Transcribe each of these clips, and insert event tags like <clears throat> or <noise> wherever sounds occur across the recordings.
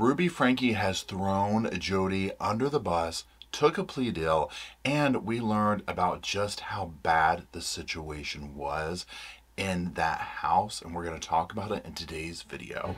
Ruby Franke has thrown Jodi under the bus took a plea deal, and we learned about just how bad the situation was in that house, and we're going to talk about it in today's video.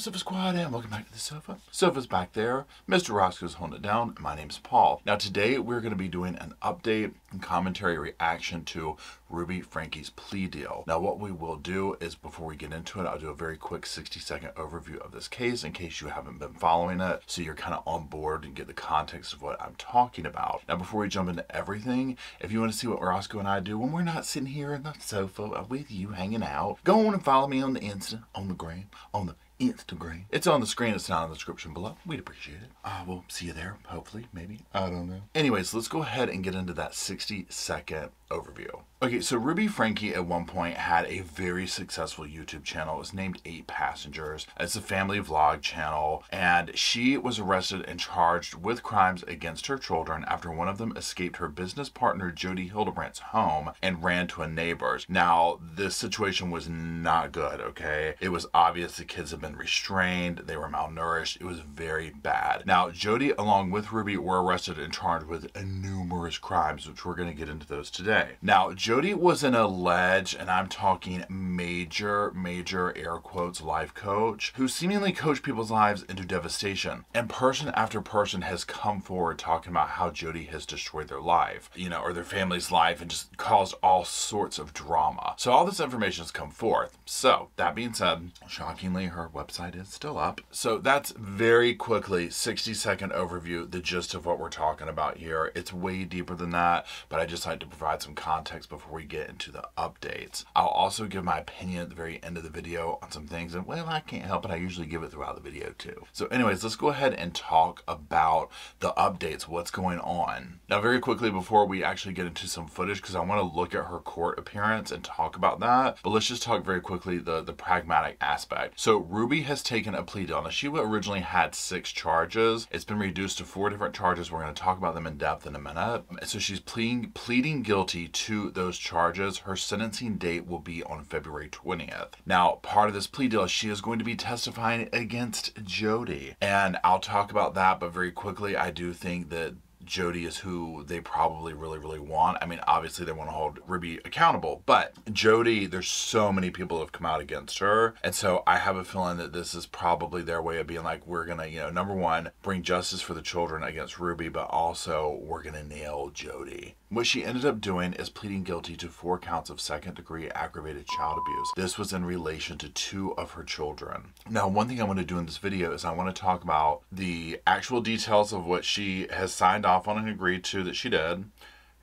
Sofa Squad, and welcome back to the sofa. Sofa's back there. Mr. Roscoe's holding it down. My name's Paul. Now, today we're going to be doing an update and commentary reaction to Ruby Franke's plea deal. Now, what we will do is before we get into it, I'll do a very quick 60 second overview of this case in case you haven't been following it, so you're kind of on board and get the context of what I'm talking about. Now, before we jump into everything, if you want to see what Roscoe and I do when we're not sitting here in the sofa with you hanging out, go on and follow me on the Insta, on the gram, on the Instagram. It's on the screen. It's not in the description below. We'd appreciate it. Uh, we'll see you there, hopefully, maybe. I don't know. Anyways, let's go ahead and get into that 60 second overview. Okay, so Ruby Franke at one point had a very successful YouTube channel. It was named Eight Passengers. It's a family vlog channel, and she was arrested and charged with crimes against her children after one of them escaped her business partner Jodi Hildebrandt's home and ran to a neighbor's. Now, this situation was not good, okay? It was obvious the kids had been restrained, they were malnourished, it was very bad. Now, Jodi, along with Ruby, were arrested and charged with numerous crimes, which we're going to get into those today. Now, Jodi was an alleged, and I'm talking major, major air quotes, life coach who seemingly coached people's lives into devastation. And person after person has come forward talking about how Jodi has destroyed their life, you know, or their family's life and just caused all sorts of drama. So all this information has come forth. So that being said, shockingly, her website is still up. So that's very quickly 60 second overview, the gist of what we're talking about here. It's way deeper than that, but I just like to provide some context before we get into the updates. I'll also give my opinion at the very end of the video on some things, and well, I can't help it. I usually give it throughout the video too. So anyways, let's go ahead and talk about the updates, what's going on. Now, very quickly before we actually get into some footage, because I want to look at her court appearance and talk about that, but let's just talk very quickly the, the pragmatic aspect. So Ruby has taken a plea deal. Now, she originally had six charges. It's been reduced to four different charges. We're going to talk about them in depth in a minute. So she's pleading, pleading guilty to those charges. Her sentencing date will be on February 20th. Now, part of this plea deal, she is going to be testifying against Jodi. And I'll talk about that, but very quickly, I do think that Jodi is who they probably really, really want. I mean, obviously they want to hold Ruby accountable, but Jodi, there's so many people have come out against her. And so I have a feeling that this is probably their way of being like, we're going to, you know, number one, bring justice for the children against Ruby, but also we're going to nail Jodi. What she ended up doing is pleading guilty to four counts of second degree aggravated child abuse. This was in relation to two of her children. Now, one thing I want to do in this video is I want to talk about the actual details of what she has signed off on and agreed to that she did.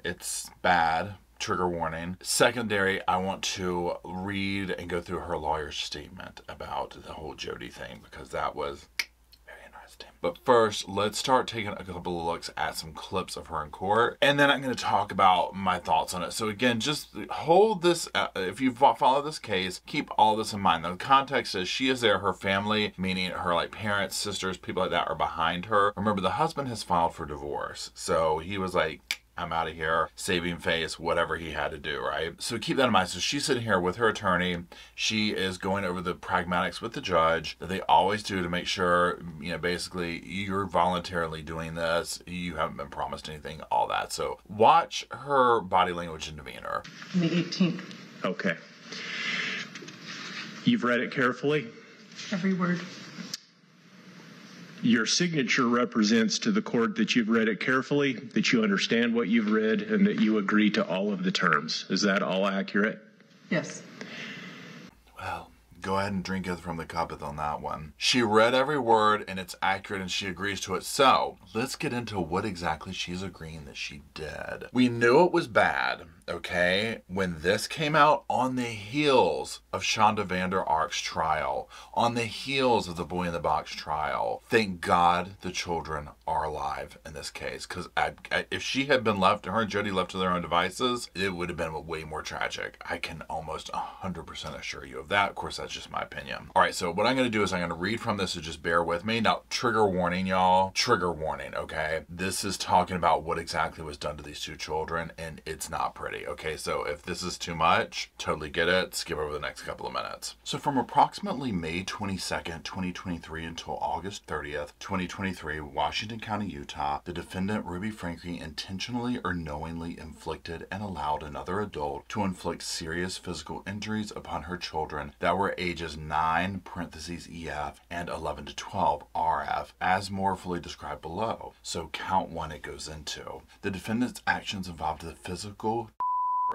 It's bad, trigger warning. Secondary, I want to read and go through her lawyer's statement about the whole Jodi thing because that was but first, let's start taking a couple of looks at some clips of her in court, and then I'm going to talk about my thoughts on it. So again, just hold this, uh, if you follow this case, keep all this in mind. The context is she is there, her family, meaning her like parents, sisters, people like that are behind her. Remember, the husband has filed for divorce. So he was like, I'm out of here, saving face, whatever he had to do, right? So keep that in mind. So she's sitting here with her attorney. She is going over the pragmatics with the judge that they always do to make sure, you know, basically you're voluntarily doing this. You haven't been promised anything, all that. So watch her body language and demeanor. The 18th. Okay. You've read it carefully? Every word. Your signature represents to the court that you've read it carefully, that you understand what you've read, and that you agree to all of the terms. Is that all accurate? Yes. Go ahead and drink it from the cup on that one. She read every word and it's accurate and she agrees to it. So let's get into what exactly she's agreeing that she did. We knew it was bad okay? When this came out on the heels of Shanda Vander Ark's trial, on the heels of the Boy in the Box trial, thank God the children are alive in this case. Because if she had been left, her and Jodi left to their own devices, it would have been way more tragic. I can almost 100% assure you of that. Of course, That's just my opinion. All right, so what I'm going to do is I'm going to read from this, so just bear with me. Now, trigger warning, y'all. Trigger warning, okay? This is talking about what exactly was done to these two children, and it's not pretty, okay? So if this is too much, totally get it. Skip over the next couple of minutes. So from approximately May 22nd, 2023 until August 30th, 2023, Washington County, Utah, the defendant Ruby Franke intentionally or knowingly inflicted and allowed another adult to inflict serious physical injuries upon her children that were ages 9 parentheses EF and 11 to 12 RF as more fully described below. So count 1 it goes into. The defendant's actions involved the physical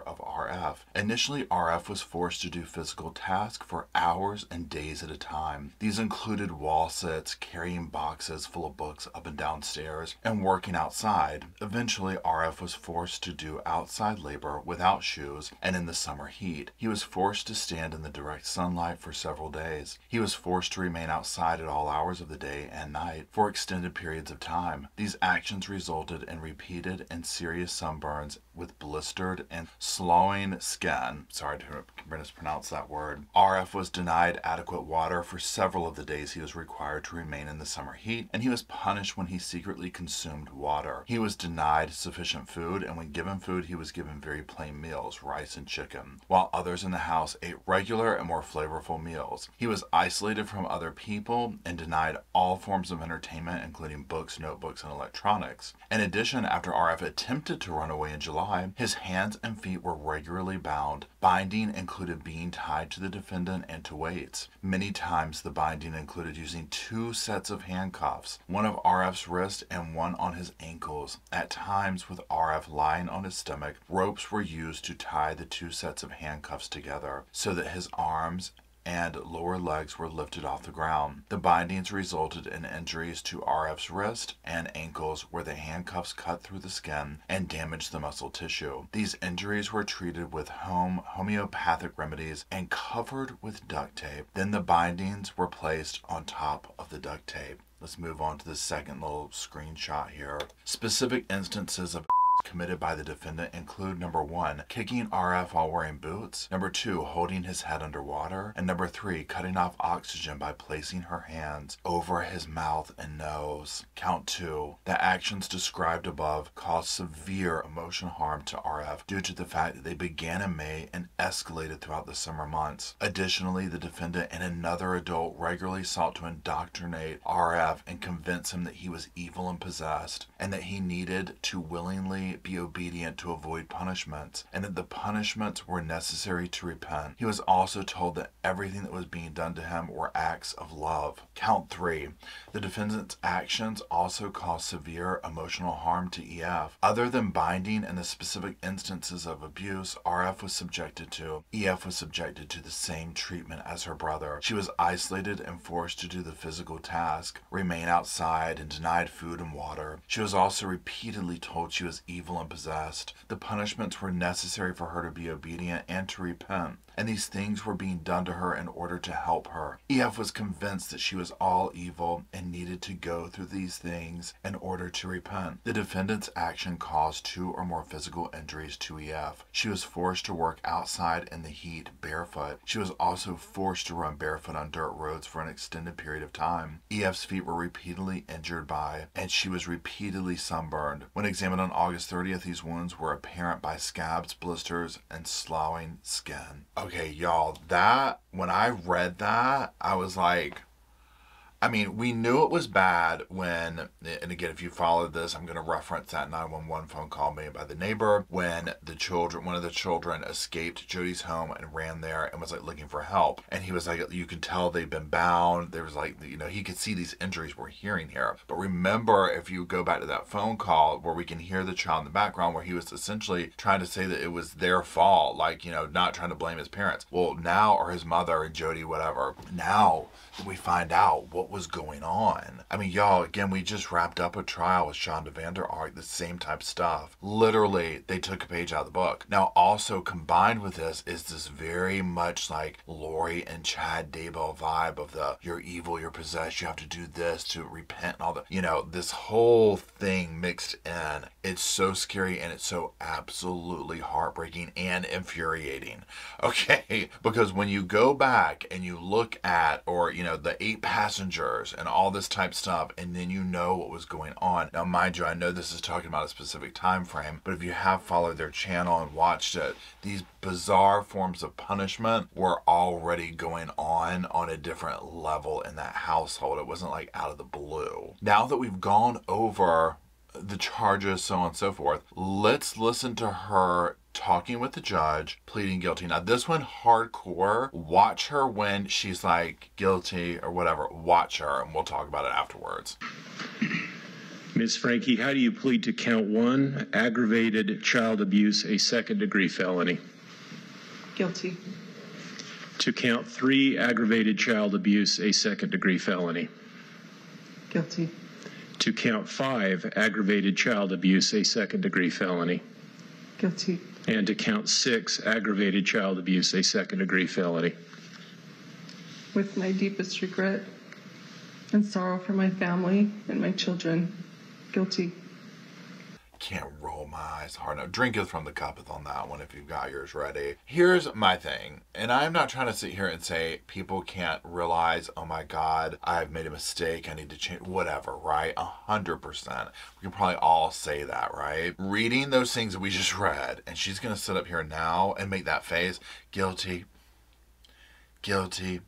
of RF. Initially, RF was forced to do physical tasks for hours and days at a time. These included wall sits, carrying boxes full of books up and down stairs, and working outside. Eventually, RF was forced to do outside labor without shoes and in the summer heat. He was forced to stand in the direct sunlight for several days. He was forced to remain outside at all hours of the day and night for extended periods of time. These actions resulted in repeated and serious sunburns with blistered and slowing skin. Sorry to mispronounce that word. RF was denied adequate water for several of the days he was required to remain in the summer heat, and he was punished when he secretly consumed water. He was denied sufficient food, and when given food, he was given very plain meals, rice and chicken, while others in the house ate regular and more flavorful meals. He was isolated from other people and denied all forms of entertainment, including books, notebooks, and electronics. In addition, after RF attempted to run away in July, his hands and feet feet were regularly bound. Binding included being tied to the defendant and to weights. Many times the binding included using two sets of handcuffs, one of RF's wrist and one on his ankles. At times, with RF lying on his stomach, ropes were used to tie the two sets of handcuffs together so that his arms and lower legs were lifted off the ground. The bindings resulted in injuries to RF's wrist and ankles where the handcuffs cut through the skin and damaged the muscle tissue. These injuries were treated with home homeopathic remedies and covered with duct tape. Then the bindings were placed on top of the duct tape. Let's move on to the second little screenshot here. Specific instances of committed by the defendant include number one, kicking RF while wearing boots, number two, holding his head underwater, and number three, cutting off oxygen by placing her hands over his mouth and nose. Count two, the actions described above caused severe emotional harm to RF due to the fact that they began in May and escalated throughout the summer months. Additionally, the defendant and another adult regularly sought to indoctrinate RF and convince him that he was evil and possessed, and that he needed to willingly be obedient to avoid punishments, and that the punishments were necessary to repent. He was also told that everything that was being done to him were acts of love. Count three. The defendant's actions also caused severe emotional harm to EF. Other than binding and the specific instances of abuse RF was subjected to, EF was subjected to the same treatment as her brother. She was isolated and forced to do the physical task, remain outside, and denied food and water. She was also repeatedly told she was evil and possessed. The punishments were necessary for her to be obedient and to repent and these things were being done to her in order to help her. EF was convinced that she was all evil and needed to go through these things in order to repent. The defendant's action caused two or more physical injuries to EF. She was forced to work outside in the heat barefoot. She was also forced to run barefoot on dirt roads for an extended period of time. EF's feet were repeatedly injured by, and she was repeatedly sunburned. When examined on August 30th, these wounds were apparent by scabs, blisters, and sloughing skin. Okay, y'all, that, when I read that, I was like, I mean, we knew it was bad when, and again, if you followed this, I'm going to reference that 911 phone call made by the neighbor when the children, one of the children escaped Jodi's home and ran there and was like looking for help. And he was like, you can tell they've been bound. There was like, you know, he could see these injuries we're hearing here. But remember, if you go back to that phone call where we can hear the child in the background where he was essentially trying to say that it was their fault, like, you know, not trying to blame his parents. Well, now, or his mother and Jodi, whatever, now we find out what was going on. I mean, y'all, again, we just wrapped up a trial with Shanda Vander Ark, the same type stuff. Literally, they took a page out of the book. Now, also combined with this is this very much like Lori and Chad Daybell vibe of the you're evil, you're possessed, you have to do this to repent and all that. You know, this whole thing mixed in It's so scary and it's so absolutely heartbreaking and infuriating. <laughs> Okay, because when you go back and you look at, or you know, the eight and all this type stuff, and then you know what was going on. Now, mind you, I know this is talking about a specific time frame, but if you have followed their channel and watched it, these bizarre forms of punishment were already going on on a different level in that household. It wasn't like out of the blue. Now that we've gone over the charges, so on and so forth, let's listen to her talking with the judge, pleading guilty. Now, this one, hardcore. Watch her when she's like guilty or whatever. Watch her, and we'll talk about it afterwards. <clears throat> Ms. Franke, how do you plead to count one, aggravated child abuse, a second degree felony? Guilty. To count three, aggravated child abuse, a second degree felony? Guilty. To count five, aggravated child abuse, a second degree felony? Guilty. And to count six, aggravated child abuse, a second degree felony? With my deepest regret and sorrow for my family and my children. Guilty. Can't roll my eyes hard enough. Drinketh from the cuppeth on that one if you've got yours ready. Here's my thing, and I'm not trying to sit here and say people can't realize, oh my God, I've made a mistake. I need to change, whatever, right? A hundred percent. We can probably all say that, right? Reading those things that we just read, and she's gonna sit up here now and make that face guilty, guilty,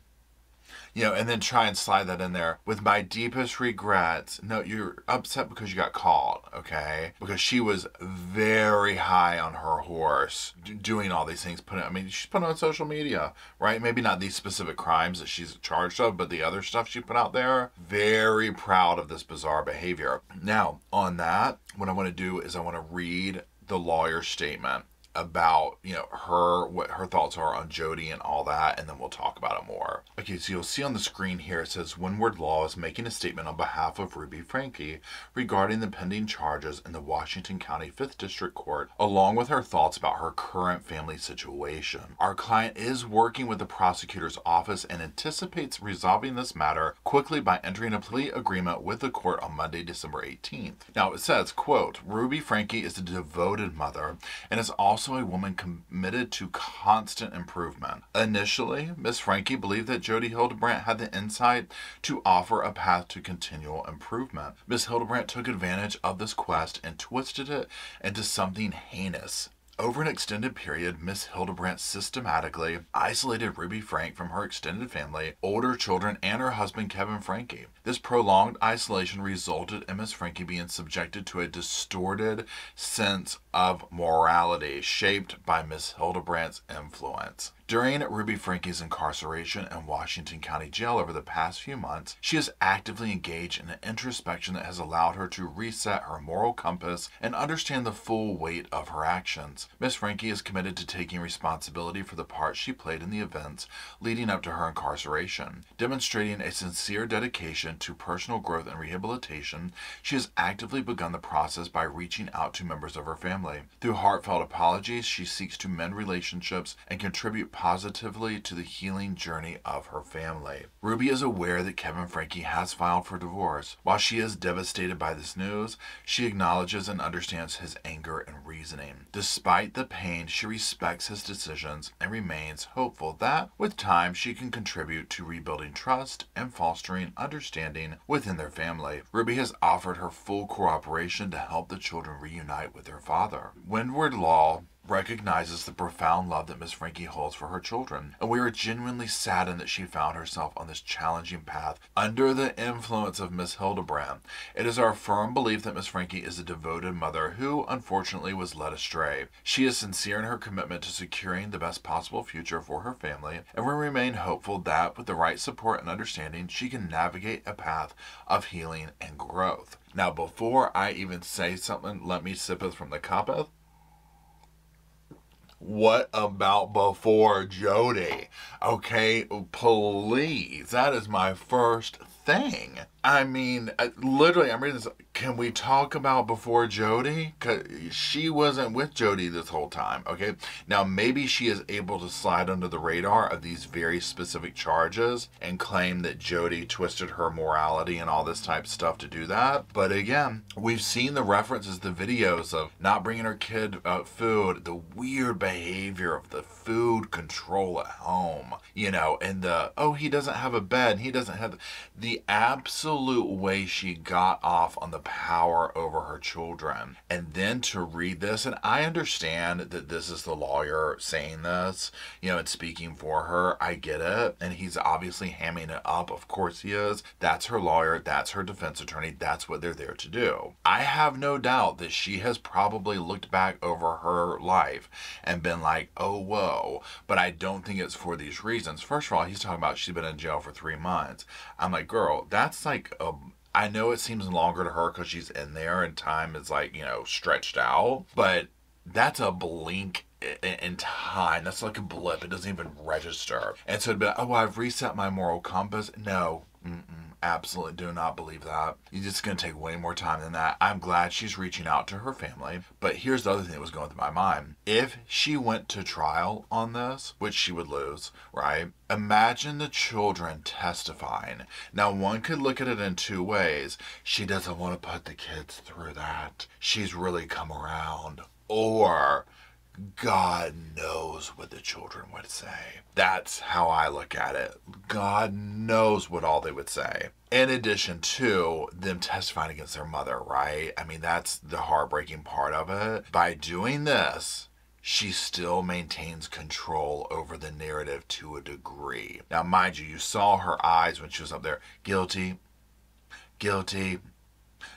you know, and then try and slide that in there with my deepest regrets. No, you're upset because you got caught, okay? Because she was very high on her horse, doing all these things. Putting, I mean, she's put on social media, right? Maybe not these specific crimes that she's charged of, but the other stuff she put out there. Very proud of this bizarre behavior. Now, on that, what I want to do is I want to read the lawyer's statement about you know her what her thoughts are on Jodi and all that and then we'll talk about it more. Okay, so you'll see on the screen here it says Winward Law is making a statement on behalf of Ruby Franke regarding the pending charges in the Washington County 5th District Court along with her thoughts about her current family situation. Our client is working with the prosecutor's office and anticipates resolving this matter quickly by entering a plea agreement with the court on Monday, December 18th. Now it says, quote, Ruby Franke is a devoted mother and is also also a woman committed to constant improvement. Initially, Miss Franke believed that Jodi Hildebrandt had the insight to offer a path to continual improvement. Miss Hildebrandt took advantage of this quest and twisted it into something heinous. Over an extended period, Miss Hildebrandt systematically isolated Ruby Frank from her extended family, older children, and her husband Kevin Franke. This prolonged isolation resulted in Miss Franke being subjected to a distorted sense of morality shaped by Miss Hildebrandt's influence. During Ruby Franke's incarceration in Washington County Jail over the past few months, she has actively engaged in an introspection that has allowed her to reset her moral compass and understand the full weight of her actions. Miss Franke is committed to taking responsibility for the part she played in the events leading up to her incarceration. Demonstrating a sincere dedication to personal growth and rehabilitation, she has actively begun the process by reaching out to members of her family. Through heartfelt apologies, she seeks to mend relationships and contribute positively to the healing journey of her family. Ruby is aware that Kevin Franke has filed for divorce. While she is devastated by this news, she acknowledges and understands his anger and reasoning. Despite the pain, she respects his decisions and remains hopeful that, with time, she can contribute to rebuilding trust and fostering understanding within their family. Ruby has offered her full cooperation to help the children reunite with their father. Winward Law recognizes the profound love that Miss Franke holds for her children, and we are genuinely saddened that she found herself on this challenging path under the influence of Miss Hildebrandt. It is our firm belief that Miss Franke is a devoted mother who, unfortunately, was led astray. She is sincere in her commitment to securing the best possible future for her family, and we remain hopeful that, with the right support and understanding, she can navigate a path of healing and growth. Now, before I even say something, let me sippeth from the cuppeth. What about before Jodi? Okay, please. That is my first thing. I mean, I, literally, I'm reading this. Can we talk about before Jodi? Cause she wasn't with Jodi this whole time. Okay, now maybe she is able to slide under the radar of these very specific charges and claim that Jodi twisted her morality and all this type of stuff to do that. But again, we've seen the references, the videos of not bringing her kid uh, food, the weird behavior of the food control at home, you know, and the oh he doesn't have a bed, he doesn't have the absolute way she got off on the power over her children. And then to read this, and I understand that this is the lawyer saying this, you know, and speaking for her. I get it. And he's obviously hamming it up. Of course he is. That's her lawyer. That's her defense attorney. That's what they're there to do. I have no doubt that she has probably looked back over her life and been like, oh, whoa. But I don't think it's for these reasons. First of all, he's talking about she's been in jail for three months. I'm like, girl, that's like a I know it seems longer to her because she's in there and time is like, you know, stretched out, but that's a blink in time. That's like a blip. It doesn't even register. And so it'd be like, oh, I've reset my moral compass. No, Mm-mm, absolutely do not believe that. It's going to take way more time than that. I'm glad she's reaching out to her family. But here's the other thing that was going through my mind. If she went to trial on this, which she would lose, right? Imagine the children testifying. Now, one could look at it in two ways. She doesn't want to put the kids through that. She's really come around. Or God knows what the children would say. That's how I look at it. God knows what all they would say. In addition to them testifying against their mother, right? I mean, that's the heartbreaking part of it. By doing this, she still maintains control over the narrative to a degree. Now, mind you, you saw her eyes when she was up there guilty, guilty,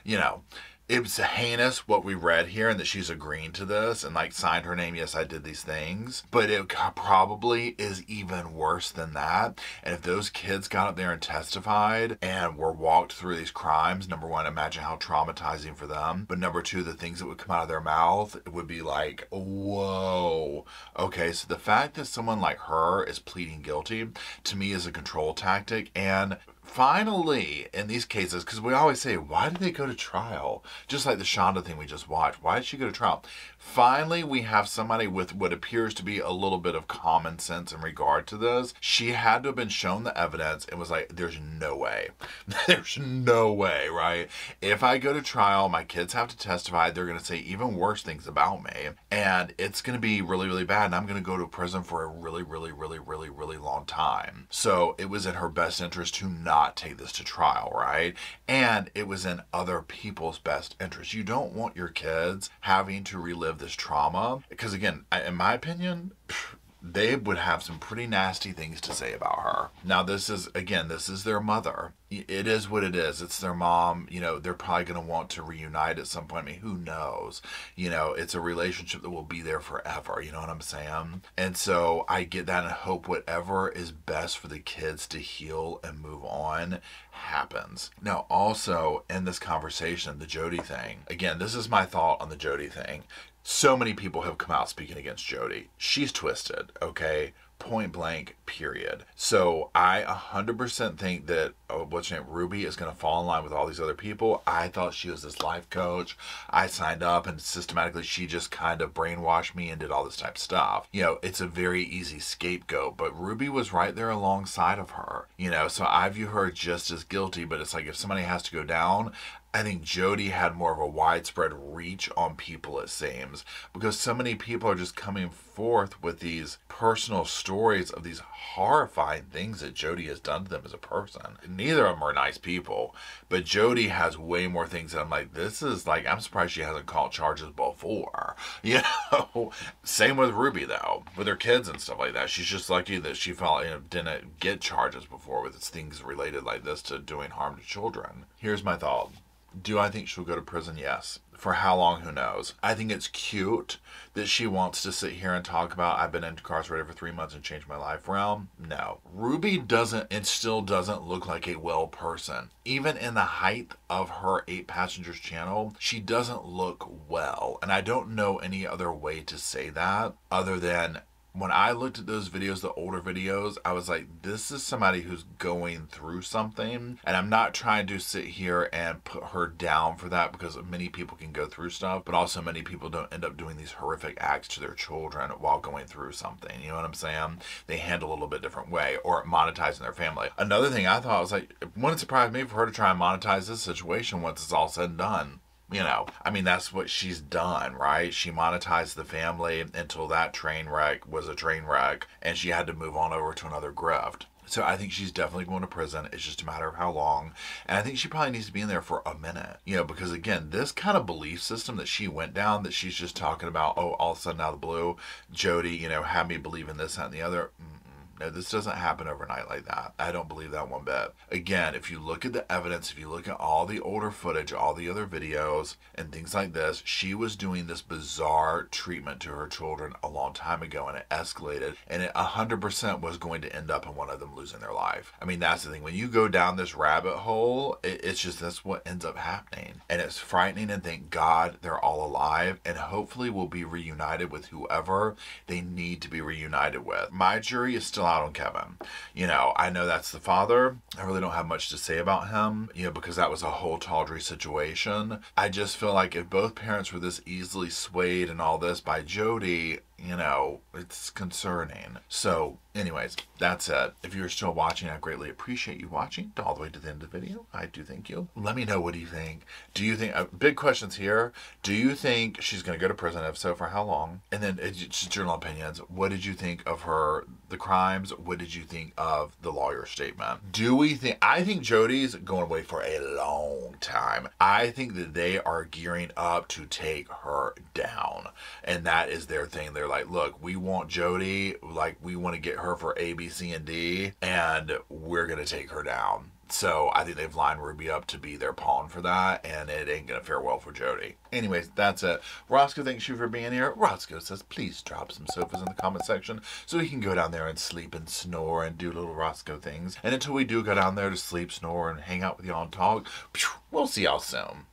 you know it was heinous what we read here and that she's agreeing to this and like signed her name yes i did these things. But it probably is even worse than that. And if those kids got up there and testified and were walked through these crimes number one imagine how traumatizing for them. But number two the things that would come out of their mouth it would be like whoa. Okay so the fact that someone like her is pleading guilty to me is a control tactic. And finally, in these cases, because we always say, why did they go to trial? Just like the Shanda thing we just watched. Why did she go to trial? Finally, we have somebody with what appears to be a little bit of common sense in regard to this. She had to have been shown the evidence and was like, there's no way. <laughs> there's no way, right? If I go to trial, my kids have to testify. They're going to say even worse things about me. And it's going to be really, really bad. And I'm going to go to prison for a really, really, really, really, really long time. So it was in her best interest to not not take this to trial, right? And it was in other people's best interest. You don't want your kids having to relive this trauma because, again, in my opinion, they would have some pretty nasty things to say about her. Now, this is, again, this is their mother. It is what it is. It's their mom. You know, they're probably going to want to reunite at some point. I mean, who knows? You know, it's a relationship that will be there forever. You know what I'm saying? And so I get that and hope whatever is best for the kids to heal and move on happens. Now, also in this conversation, the Jodi thing, again, this is my thought on the Jodi thing so many people have come out speaking against Jodi. She's twisted, okay? Point blank, period. So I 100% think that oh, what's her name, Ruby, is going to fall in line with all these other people. I thought she was this life coach. I signed up and systematically she just kind of brainwashed me and did all this type of stuff. You know, it's a very easy scapegoat, but Ruby was right there alongside of her. You know, so I view her just as guilty, but it's like if somebody has to go down, I think Jodi had more of a widespread reach on people, it seems, because so many people are just coming forth with these personal stories of these horrifying things that Jodi has done to them as a person. Neither of them are nice people, but Jodi has way more things that I'm like, this is like, I'm surprised she hasn't caught charges before. <laughs> You know, same with Ruby though, with her kids and stuff like that. She's just lucky that she felt you know, didn't get charges before with things related like this to doing harm to children. Here's my thought. Do I think she'll go to prison? Yes. For how long? Who knows? I think it's cute that she wants to sit here and talk about I've been incarcerated for three months and changed my life realm. No. Ruby doesn't and still doesn't look like a well person. Even in the height of her eight passengers channel, she doesn't look well. And I don't know any other way to say that other than when I looked at those videos, the older videos, I was like, this is somebody who's going through something. And I'm not trying to sit here and put her down for that because many people can go through stuff, but also many people don't end up doing these horrific acts to their children while going through something. You know what I'm saying? They handle a little bit different way or monetizing their family. Another thing I thought was like, it wouldn't surprise me for her to try and monetize this situation once it's all said and done you know, I mean, that's what she's done, right? She monetized the family until that train wreck was a train wreck and she had to move on over to another grift. So I think she's definitely going to prison. It's just a matter of how long. And I think she probably needs to be in there for a minute. You know, because again, this kind of belief system that she went down that she's just talking about, oh, all of a sudden out of the blue, Jodi, you know, had me believe in this, that, and the other. Mm no, this doesn't happen overnight like that. I don't believe that one bit. Again, if you look at the evidence, if you look at all the older footage, all the other videos, and things like this, she was doing this bizarre treatment to her children a long time ago and it escalated and it 100% was going to end up in one of them losing their life. I mean, that's the thing. When you go down this rabbit hole, it, it's just that's what ends up happening. And it's frightening and thank God they're all alive and hopefully will be reunited with whoever they need to be reunited with. My jury is still out on Kevin. You know, I know that's the father. I really don't have much to say about him, you know, because that was a whole tawdry situation. I just feel like if both parents were this easily swayed and all this by Jodi, you know, it's concerning. So, anyways, that's it. If you're still watching, I greatly appreciate you watching all the way to the end of the video. I do thank you. Let me know what do you think. Do you think, uh, big questions here. Do you think she's going to go to prison? If so, for how long? And then, uh, just general opinions. What did you think of her, the crimes? What did you think of the lawyer statement? Do we think, I think Jodi's going away for a long time. I think that they are gearing up to take her down. And that is their thing. They're like, look, we want Jodi, like we want to get her for A, B, C, and D, and we're gonna take her down. So I think they've lined Ruby up to be their pawn for that, and it ain't gonna fare well for Jodi. Anyways, that's it. Roscoe, thanks you for being here. Roscoe says, please drop some sofas in the comment section so we can go down there and sleep and snore and do little Roscoe things. And until we do go down there to sleep, snore, and hang out with y'all and talk, we'll see y'all soon.